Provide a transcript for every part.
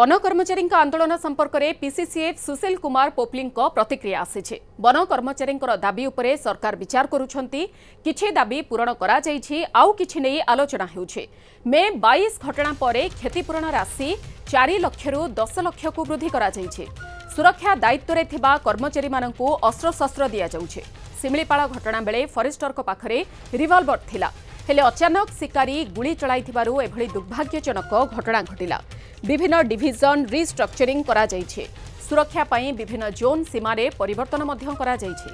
ବନ କର୍ମଚାରୀଙ୍କ ଆନ୍ଦୋଳନ ସମ୍ପର୍କରେ ପିସିସିଏଫ୍ ସୁଶୀଲ କୁମାର ପୋପଲିଙ୍କ ପ୍ରତିକ୍ରିୟା ଆସିଛି। ବନ କର୍ମଚାରୀଙ୍କର ଦାବି ଉପରେ ସରକାର ବିଚାର କରୁଛନ୍ତି। କିଛି ଦାବି ପୂରଣ କରାଯାଇଛି ଆଉ କିଛି ନେଇ ଆଲୋଚନା ହେଉଛି। ମେ ବାଇଶ ଘଟଣା ପରେ କ୍ଷତିପୂରଣ ରାଶି ଚାରି ଲକ୍ଷରୁ ଦଶ ଲକ୍ଷକୁ ବୃଦ୍ଧି କରାଯାଇଛି। ସୁରକ୍ଷା ଦାୟିତ୍ୱରେ ଥିବା କର୍ମଚାରୀମାନଙ୍କୁ ଅସ୍ତ୍ରଶସ୍ତ୍ର ଦିଆଯାଉଛି। ଶିମିଳିପାଳ ଘଟଣା ବେଳେ ଫରେଷ୍ଟରଙ୍କ ପାଖରେ ରିଭଲଭର ଥିଲା। ହେଲେ ଅଚାନକ ଶିକାରୀ ଗୁଳି ଚଳାଇଥିବାରୁ ଏଭଳି ଦୁର୍ଭାଗ୍ୟଜନକ ଘଟଣା ଘଟିଲା। বিভিন্ন ডিভিজন রিস্ট্রকচরিং করা যাইছে সুরক্ষা পাই বিভিন্ন জোন সীমারে পরিবর্তন মধ্য করা যাইছে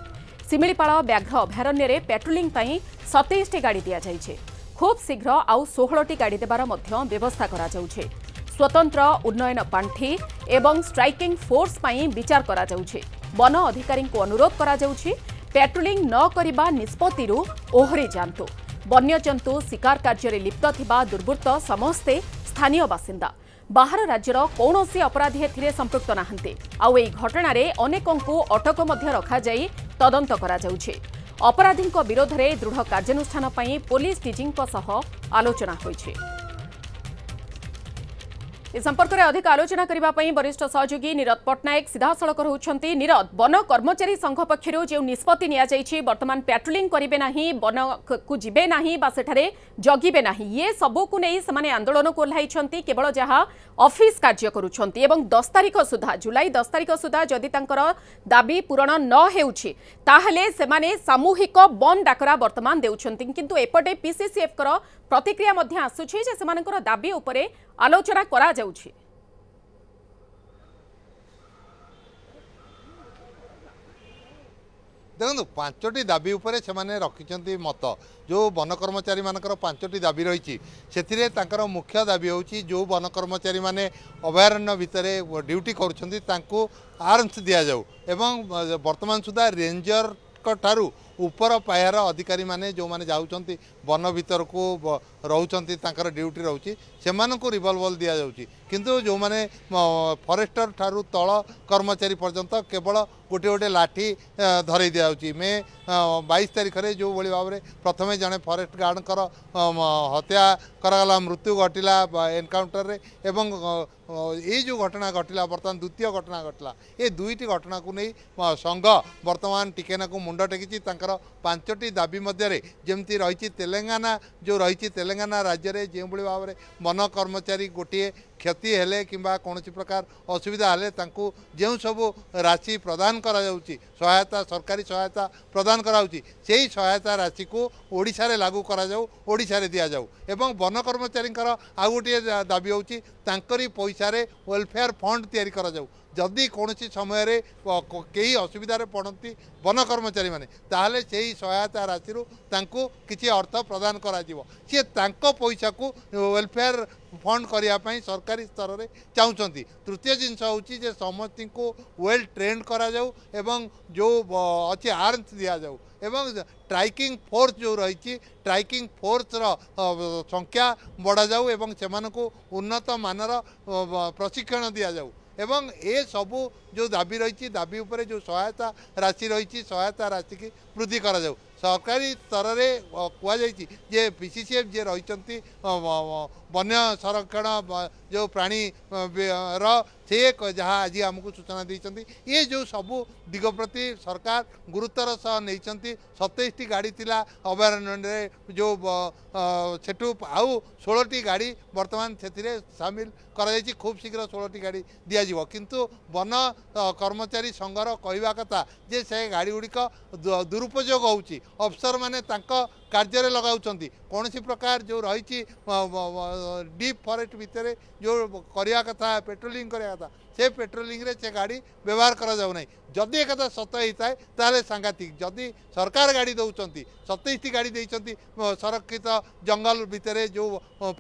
শিমিলিপাল ব্যাঘ্র অভয়ারণ্যে পেট্রোলিং পাই সতেইশটি গাড়ি দিয়া যাইছে খুব শীঘ্র আউ ষোহটি গাড়ি দেবার মধ্য ব্যবস্থা করা যাচ্ছে স্বতন্ত্র উন্নয়ন পাঠি এবং স্ট্রাইকিং ফোর্স পাই বিচার করা যাচ্ছে বন অধিকারী অনুরোধ করা যাচ্ছে পেট্রোলিং নকরা নিষ্পত্তি ওহরি যাতে বন্যজন্তু শিকার কার্যরে লিপ্ত থাকা দুর্বৃত্ত সমস্তে স্থানীয় বাসিন্দা ବାହାର ରାଜ୍ୟର କୌଣସି ଅପରାଧୀ ଏଥିରେ ସମ୍ପୃକ୍ତ ନାହାନ୍ତି। ଆଉ ଏହି ଘଟଣାରେ ଅନେକଙ୍କୁ ଅଟକ ମଧ୍ୟ ରଖାଯାଇ ତଦନ୍ତ କରାଯାଉଛି। ଅପରାଧୀଙ୍କ ବିରୋଧରେ ଦୃଢ଼ କାର୍ଯ୍ୟାନୁଷ୍ଠାନ ପାଇଁ ପୋଲିସ ଡିଜିଙ୍କ ସହ ଆଲୋଚନା ହୋଇଛି। ଏ ସମ୍ପର୍କରେ ଅଧିକ ଆଲୋଚନା କରିବା ପାଇଁ ବରିଷ୍ଠ ସହଯୋଗୀ ନିରଦ ପଟ୍ଟନାୟକ ସିଧାସଳଖ ରହୁଛନ୍ତି। ନିରଦ ବନ କର୍ମଚାରୀ ସଂଘ ପକ୍ଷରୁ ଯେଉଁ ନିଷ୍ପତ୍ତି ନିଆଯାଇଛି ବର୍ତ୍ତମାନ ପ୍ୟାଟ୍ରୋଲିଂ କରିବେ ନାହିଁ ବନକୁ ଯିବେ ନାହିଁ ବା ସେଠାରେ ଜଗିବେ ନାହିଁ ଇଏ ସବୁକୁ ନେଇ ସେମାନେ ଆନ୍ଦୋଳନକୁ ଓହ୍ଲାଇଛନ୍ତି କେବଳ ଯାହା ଅଫିସ କାର୍ଯ୍ୟ କରୁଛନ୍ତି। ଏବଂ ଦଶ ତାରିଖ ସୁଦ୍ଧା ଜୁଲାଇ ଦଶ ତାରିଖ ସୁଦ୍ଧା ଯଦି ତାଙ୍କର ଦାବି ପୂରଣ ନ ହେଉଛି ତାହେଲେ ସେମାନେ ସାମୂହିକ ବନ୍ଦ ଡାକରା ବର୍ତ୍ତମାନ ଦେଉଛନ୍ତି। କିନ୍ତୁ ଏପଟେ ପିସିସିଏଫ୍ଙ୍କର ପ୍ରତିକ୍ରିୟା ମଧ୍ୟ ଆସୁଛି ଯେ ସେମାନଙ୍କର ଦାବି ଉପରେ ଆଲୋଚନା କରାଯାଉଛି ଦେଖନ୍ତୁ ପାଞ୍ଚଟି ଦାବି ଉପରେ ସେମାନେ ରଖିଛନ୍ତି ମତ। ଯେଉଁ ବନ କର୍ମଚାରୀମାନଙ୍କର ପାଞ୍ଚଟି ଦାବି ରହିଛି ସେଥିରେ ତାଙ୍କର ମୁଖ୍ୟ ଦାବି ହେଉଛି ଯେଉଁ ବନ କର୍ମଚାରୀମାନେ ଅଭୟାରଣ୍ୟ ଭିତରେ ଡ୍ୟୁଟି କରୁଛନ୍ତି ତାଙ୍କୁ ଆର୍ମସ୍ ଦିଆଯାଉ। ଏବଂ ବର୍ତ୍ତମାନ ସୁଦ୍ଧା ରେଞ୍ଜରଙ୍କ ଠାରୁ ଉପର ପାହ୍ୟାର ଅଧିକାରୀମାନେ ଯେଉଁମାନେ ଯାଉଛନ୍ତି ବନ ଭିତରକୁ ରହୁଛନ୍ତି ତାଙ୍କର ଡ୍ୟୁଟି ରହୁଛି ସେମାନଙ୍କୁ ରିଭଲଭର ଦିଆଯାଉଛି। କିନ୍ତୁ ଯେଉଁମାନେ ଫରେଷ୍ଟର ଠାରୁ ତଳ କର୍ମଚାରୀ ପର୍ଯ୍ୟନ୍ତ କେବଳ ଗୋଟିଏ ଗୋଟିଏ ଲାଠି ଧରେଇ ଦିଆଯାଉଛି। ମେ ବାଇଶ ତାରିଖରେ ଯେଉଁଭଳି ଭାବରେ ପ୍ରଥମେ ଜଣେ ଫରେଷ୍ଟ ଗାର୍ଡ଼ଙ୍କର ହତ୍ୟା କରାଗଲା ମୃତ୍ୟୁ ଘଟିଲା ଏନକାଉଣ୍ଟରରେ ଏବଂ ଏଇ ଯେଉଁ ଘଟଣା ଘଟିଲା ବର୍ତ୍ତମାନ ଦ୍ୱିତୀୟ ଘଟଣା ଘଟିଲା ଏ ଦୁଇଟି ଘଟଣାକୁ ନେଇ ସଂଘ ବର୍ତ୍ତମାନ ଟିକେନାକୁ ମୁଣ୍ଡ ଟେକିଛି ତାଙ୍କର ପାଞ୍ଚଟି ଦାବି ମଧ୍ୟରେ ଯେମିତି ରହିଛି ତେଲେଙ୍ଗାନା ଯେଉଁ ରହିଛି ତେଲେଙ୍ଗାନା ରାଜ୍ୟରେ ଯେଉଁଭଳି ଭାବରେ ବନ କର୍ମଚାରୀ ଗୋଟିଏ କ୍ଷତି ହେଲେ କିମ୍ବା କୌଣସି ପ୍ରକାର ଅସୁବିଧା ହେଲେ ତାଙ୍କୁ ଯେଉଁ ସବୁ ରାଶି ପ୍ରଦାନ କରାଯାଉଛି ସହାୟତା ସରକାରୀ ସହାୟତା ପ୍ରଦାନ କରାଯାଉଛି ସେହି ସହାୟତା ରାଶିକୁ ଓଡ଼ିଶାରେ ଲାଗୁ କରାଯାଉ ଓଡ଼ିଶାରେ ଦିଆଯାଉ। ଏବଂ ବନ କର୍ମଚାରୀଙ୍କର ଆଉ ଗୋଟିଏ ଦାବି ହେଉଛି ତାଙ୍କରି ପଇସାରେ ୱେଲଫେୟାର ଫଣ୍ଡ ତିଆରି କରାଯାଉ। ଯଦି କୌଣସି ସମୟରେ କେହି ଅସୁବିଧାରେ ପଡ଼ନ୍ତି ବନ କର୍ମଚାରୀମାନେ ତାହେଲେ ସେହି ସହାୟତା ରାଶିରୁ ତାଙ୍କୁ କିଛି ଅର୍ଥ ପ୍ରଦାନ କରାଯିବ। ସିଏ ତାଙ୍କ ପଇସାକୁ ୱେଲଫେୟାର ଫଣ୍ଡ କରିବା ପାଇଁ ସରକାରୀ ସ୍ତରରେ ଚାହୁଁଛନ୍ତି। ତୃତୀୟ ଜିନିଷ ହେଉଛି ଯେ ସମସ୍ତଙ୍କୁ ୱେଲ୍ ଟ୍ରେଣ୍ଡ କରାଯାଉ ଏବଂ ଯେଉଁ ଅଛି ଆର୍ମସ୍ ଦିଆଯାଉ। ଏବଂ ଟ୍ରାଇକିଂ ଫୋର୍ସ ଯେଉଁ ରହିଛି ଟ୍ରାଇକିଂ ଫୋର୍ସର ସଂଖ୍ୟା ବଢ଼ାଯାଉ ଏବଂ ସେମାନଙ୍କୁ ଉନ୍ନତ ମାନର ପ୍ରଶିକ୍ଷଣ ଦିଆଯାଉ। ଏବଂ ଏସବୁ ଯେଉଁ ଦାବି ରହିଛି ଦାବି ଉପରେ ଯେଉଁ ସହାୟତା ରାଶି ରହିଛି ସହାୟତା ରାଶିକି ବୃଦ୍ଧି କରାଯାଉ। ସରକାରୀ ସ୍ତରରେ କୁହାଯାଇଛି ଯେ ପି ସି ସି ଏଫ୍ ଯିଏ ରହିଛନ୍ତି ବନ୍ୟ ସଂରକ୍ଷଣ ଯେଉଁ ପ୍ରାଣୀର ସେ ଯାହା ଆଜି ଆମକୁ ସୂଚନା ଦେଇଛନ୍ତି। ଏ ଯେଉଁ ସବୁ ଦିଗ ପ୍ରତି ସରକାର ଗୁରୁତ୍ୱର ସହ ନେଇଛନ୍ତି। ସତେଇଶଟି ଗାଡ଼ି ଥିଲା ଅଭୟାରଣ୍ୟରେ। ଯେଉଁ ସେଠୁ ଆଉ ଷୋହଳଟି ଗାଡ଼ି ବର୍ତ୍ତମାନ ସେଥିରେ ସାମିଲ କରାଯାଇଛି। ଖୁବ୍ ଶୀଘ୍ର ଷୋହଳଟି ଗାଡ଼ି ଦିଆଯିବ। କିନ୍ତୁ ବନ କର୍ମଚାରୀ ସଂଘର କହିବା କଥା ଯେ ସେ ଗାଡ଼ିଗୁଡ଼ିକ ଦୁରୁପଯୋଗ ହେଉଛି। ଅଫିସରମାନେ ତାଙ୍କ କାର୍ଯ୍ୟରେ ଲଗାଉଛନ୍ତି। କୌଣସି ପ୍ରକାର ଯେଉଁ ରହିଛି ଡିପ୍ ଫରେଷ୍ଟ ଭିତରେ ଯେଉଁ କରିବା କଥା ପେଟ୍ରୋଲିଂ କରିବା କଥା ସେ ପେଟ୍ରୋଲିଂରେ ସେ ଗାଡ଼ି ବ୍ୟବହାର କରାଯାଉ ନାହିଁ ଯଦି ଏକଥା ସତ ହେଇଥାଏ ତାହେଲେ ସାଂଘାତିକ। ଯଦି ସରକାର ଗାଡ଼ି ଦେଉଛନ୍ତି ସତେଇଶଟି ଗାଡ଼ି ଦେଇଛନ୍ତି ସଂରକ୍ଷିତ ଜଙ୍ଗଲ ଭିତରେ ଯେଉଁ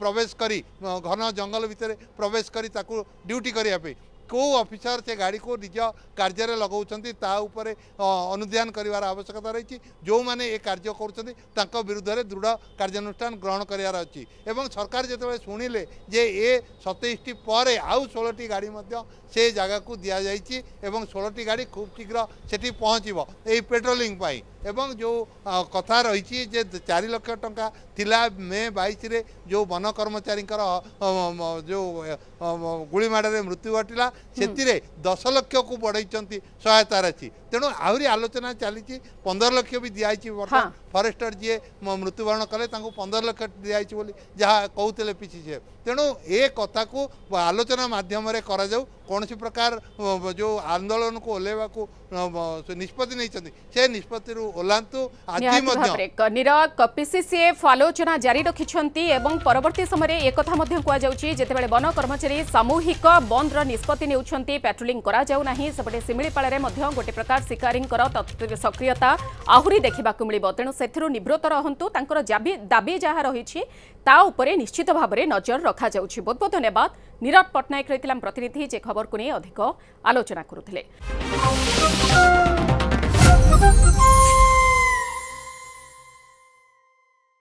ପ୍ରବେଶ କରି ଘନ ଜଙ୍ଗଲ ଭିତରେ ପ୍ରବେଶ କରି ତାକୁ ଡ୍ୟୁଟି କରିବା ପାଇଁ କେଉଁ ଅଫିସର ସେ ଗାଡ଼ିକୁ ନିଜ କାର୍ଯ୍ୟରେ ଲଗାଉଛନ୍ତି ତା ଉପରେ ଅ, ଅନୁଧ୍ୟାନ କରିବାର ଆବଶ୍ୟକତା ରହିଛି। ଯେଉଁମାନେ ଏ କାର୍ଯ୍ୟ କରୁଛନ୍ତି ତାଙ୍କ ବିରୁଦ୍ଧରେ ଦୃଢ଼ କାର୍ଯ୍ୟାନୁଷ୍ଠାନ ଗ୍ରହଣ କରିବାର ଅଛି। ଏବଂ ସରକାର ଯେତେବେଳେ ଶୁଣିଲେ ଯେ ଏ ସତେଇଶଟି ପରେ ଆଉ ଷୋହଳଟି ଗାଡ଼ି ମଧ୍ୟ ସେ ଜାଗାକୁ ଦିଆଯାଇଛି ଏବଂ ଷୋହଳଟି ଗାଡ଼ି ଖୁବ୍ ଶୀଘ୍ର ସେଠି ପହଞ୍ଚିବ ଏହି ପେଟ୍ରୋଲିଂ ପାଇଁ। ଏବଂ ଯେଉଁ ଅ, କଥା ରହିଛି ଯେ ଚାରି ଲକ୍ଷ ଟଙ୍କା ଥିଲା ମେ ବାଇଶରେ ଯେଉଁ ବନ କର୍ମଚାରୀଙ୍କର ଅ, ମ, ଯେଉଁ ଅ, ମ, ଗୁଳିମାଡ଼ରେ ମୃତ୍ୟୁ ଘଟିଲା ସେଥିରେ ଦଶ ଲକ୍ଷକୁ ବଢ଼େଇଛନ୍ତି ସହାୟତା ରାଶି। ତେଣୁ ଆହୁରି ଆଲୋଚନା ଚାଲିଛି ପନ୍ଦର ଲକ୍ଷ ବି ଦିଆହେଇଛି ବର୍ତ୍ତମାନ। ଫରେଷ୍ଟର ଯିଏ ମ- ମୃତ୍ୟୁବରଣ କଲେ ତାଙ୍କୁ ପନ୍ଦର ଲକ୍ଷ ଦିଆହେଇଛି ବୋଲି ଯାହା କହୁଥିଲେ ପିସି ସେ ତେଣୁ ଏ କଥାକୁ ଆଲୋଚନା ମାଧ୍ୟମରେ କରାଯାଉ। କୌଣସି ପ୍ରକାର ଅ, ଯେଉଁ ଆନ୍ଦୋଳନକୁ ଓହ୍ଲାଇବାକୁ ଅ, ମ, ସେ ନିଷ୍ପତ୍ତି ନେଇଛନ୍ତି ସେ ନିଷ୍ପତ୍ତିରୁ ଓହ୍ଲାନ୍ତୁ। ଆଜି ନିହାତି ମଧ୍ୟ ଭାବରେ। କନିରକ ପିସିସିଏଫ୍ ଆଲୋଚନା ଜାରି ରଖିଛନ୍ତି ଏବଂ ପରବର୍ତ୍ତୀ ସମୟରେ ଏକଥା ମଧ୍ୟ କୁହାଯାଉଛି। ଯେତେବେଳେ ବନ କର୍ମଚାରୀ ସାମୂହିକ ବନ୍ଦର ନିଷ୍ପତ୍ତି ନେଉଛନ୍ତି ପାଟ୍ରୋଲିଂ କରାଯାଉ ନାହିଁ ସେପଟେ ଶିମିଳିପାଳରେ ମଧ୍ୟ ଗୋଟେ ପ୍ରକାର ଶିକାରୀଙ୍କର ତତ୍ତ୍ୱ- ସକ୍ରିୟତା ଆହୁରି ଦେଖିବାକୁ ମିଳିବ। ତେଣୁ ସେଥିରୁ ନିବୃତ୍ତ ରହନ୍ତୁ। ତାଙ୍କର ଜାବି- ଦାବି ଯାହା ରହିଛି ତା ଉପରେ ନିଶ୍ଚିତ ଭାବରେ ନଜର ରଖାଯାଉଛି। ବହୁତ ବହୁତ ଧନ୍ୟବାଦ। ନିରବ ପଟ୍ଟନାୟକ ରହିଥିଲା ଆମ ପ୍ରତିନିଧି ଯେ ଖବରକୁ ନେଇ ଅଧିକ ଆଲୋଚନା କରୁଥିଲେ।